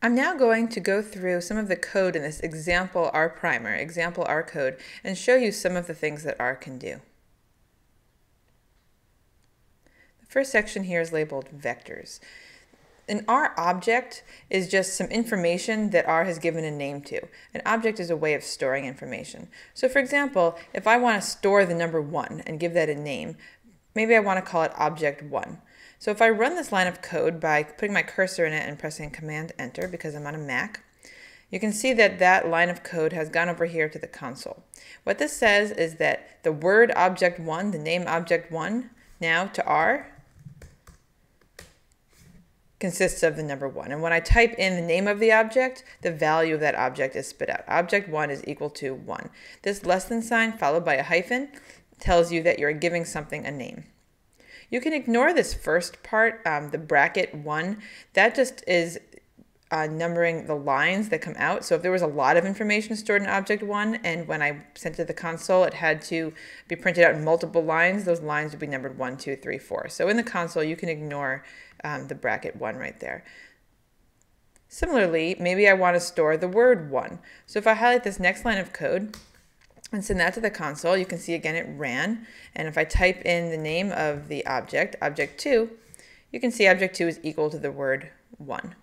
I'm now going to go through some of the code in this example R primer, example R code, and show you some of the things that R can do. The first section here is labeled vectors. An R object is just some information that R has given a name to. An object is a way of storing information. So for example, if I want to store the number 1 and give that a name, maybe I want to call it object 1. So if I run this line of code by putting my cursor in it and pressing Command Enter because I'm on a Mac, you can see that that line of code has gone over here to the console. What this says is that the word object1, the name object1, now to R, consists of the number 1. And when I type in the name of the object, the value of that object is spit out. Object 1 is equal to 1. This less than sign followed by a hyphen tells you that you're giving something a name. You can ignore this first part, um, the bracket 1. That just is uh, numbering the lines that come out. So if there was a lot of information stored in object 1 and when I sent it to the console it had to be printed out in multiple lines, those lines would be numbered 1, 2, 3, 4. So in the console you can ignore um, the bracket 1 right there. Similarly, maybe I want to store the word 1. So if I highlight this next line of code, and send that to the console, you can see again it ran. And if I type in the name of the object, object 2, you can see object 2 is equal to the word 1.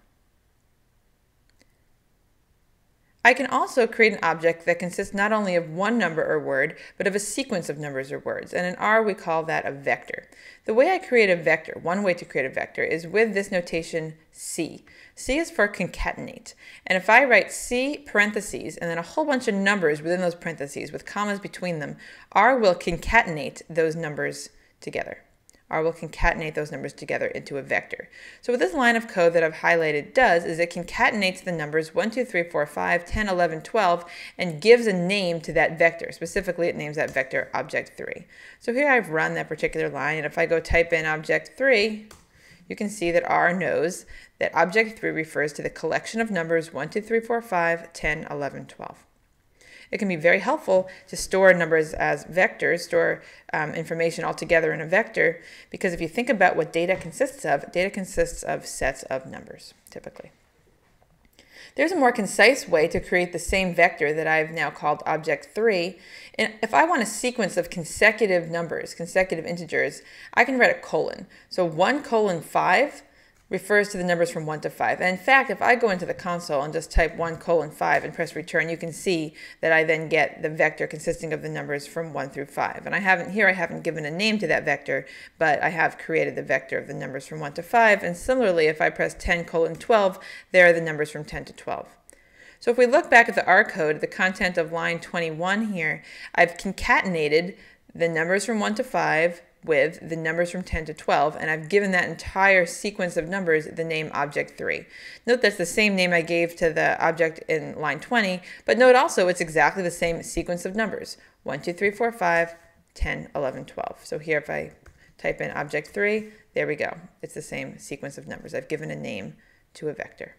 I can also create an object that consists not only of one number or word, but of a sequence of numbers or words. And in R, we call that a vector. The way I create a vector, one way to create a vector, is with this notation C. C is for concatenate. And if I write C parentheses and then a whole bunch of numbers within those parentheses with commas between them, R will concatenate those numbers together. R will concatenate those numbers together into a vector. So what this line of code that I've highlighted does is it concatenates the numbers 1, 2, 3, 4, 5, 10, 11, 12, and gives a name to that vector. Specifically, it names that vector object 3. So here I've run that particular line, and if I go type in object 3, you can see that R knows that object 3 refers to the collection of numbers 1, 2, 3, 4, 5, 10, 11, 12 it can be very helpful to store numbers as vectors, store um, information all together in a vector, because if you think about what data consists of, data consists of sets of numbers, typically. There's a more concise way to create the same vector that I've now called object 3. And if I want a sequence of consecutive numbers, consecutive integers, I can write a colon. So 1 colon 5 refers to the numbers from 1 to 5. And in fact, if I go into the console and just type 1 colon 5 and press return, you can see that I then get the vector consisting of the numbers from 1 through 5. And I haven't, here I haven't given a name to that vector, but I have created the vector of the numbers from 1 to 5. And similarly, if I press 10 colon 12, there are the numbers from 10 to 12. So if we look back at the R code, the content of line 21 here, I've concatenated the numbers from 1 to 5 with the numbers from 10 to 12, and I've given that entire sequence of numbers the name object 3. Note that's the same name I gave to the object in line 20, but note also it's exactly the same sequence of numbers. 1, 2, 3, 4, 5, 10, 11, 12. So here if I type in object 3, there we go. It's the same sequence of numbers. I've given a name to a vector.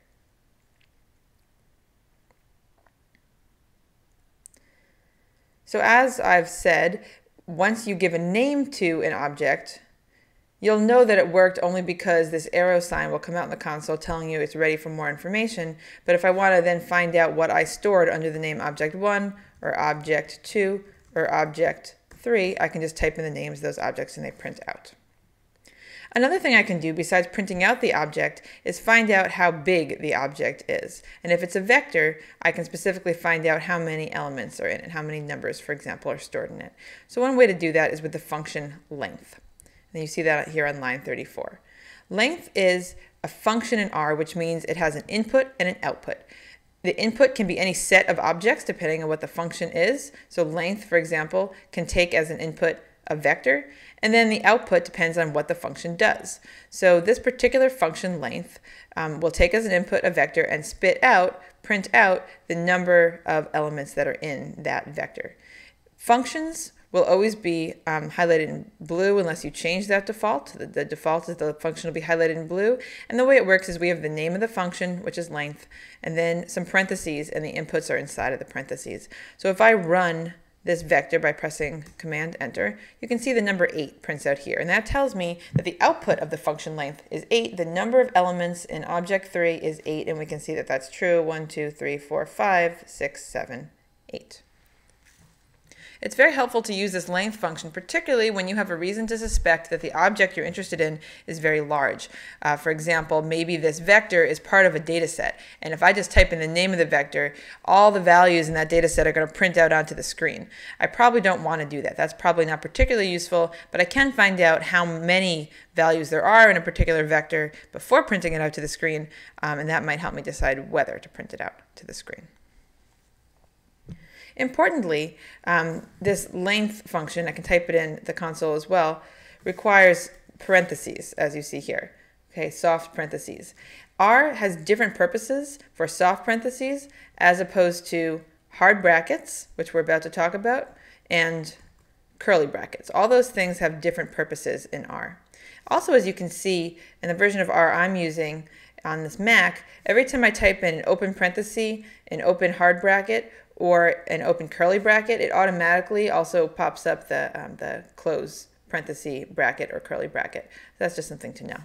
So as I've said, once you give a name to an object, you'll know that it worked only because this arrow sign will come out in the console telling you it's ready for more information. But if I want to then find out what I stored under the name object1 or object2 or object3, I can just type in the names of those objects and they print out. Another thing I can do besides printing out the object is find out how big the object is. And if it's a vector, I can specifically find out how many elements are in it, how many numbers, for example, are stored in it. So one way to do that is with the function length. And you see that here on line 34. Length is a function in R, which means it has an input and an output. The input can be any set of objects depending on what the function is. So length, for example, can take as an input a vector, and then the output depends on what the function does. So this particular function length um, will take as an input a vector and spit out, print out the number of elements that are in that vector. Functions will always be um, highlighted in blue unless you change that default. The, the, default is the function will be highlighted in blue. And the way it works is we have the name of the function, which is length, and then some parentheses, and the inputs are inside of the parentheses. So if I run this vector by pressing Command Enter, you can see the number 8 prints out here. And that tells me that the output of the function length is 8. The number of elements in object 3 is 8, and we can see that that's true. 1, 2, 3, 4, 5, 6, 7, 8. It's very helpful to use this length function, particularly when you have a reason to suspect that the object you're interested in is very large. Uh, for example, maybe this vector is part of a data set, and if I just type in the name of the vector, all the values in that data set are going to print out onto the screen. I probably don't want to do that. That's probably not particularly useful, but I can find out how many values there are in a particular vector before printing it out to the screen, um, and that might help me decide whether to print it out to the screen. Importantly, um, this length function, I can type it in the console as well, requires parentheses, as you see here. Okay, soft parentheses. R has different purposes for soft parentheses as opposed to hard brackets, which we're about to talk about, and curly brackets. All those things have different purposes in R. Also, as you can see in the version of R I'm using on this Mac, every time I type in an open parenthesis, an open hard bracket, or an open curly bracket, it automatically also pops up the, um, the close parenthesis bracket or curly bracket. That's just something to know.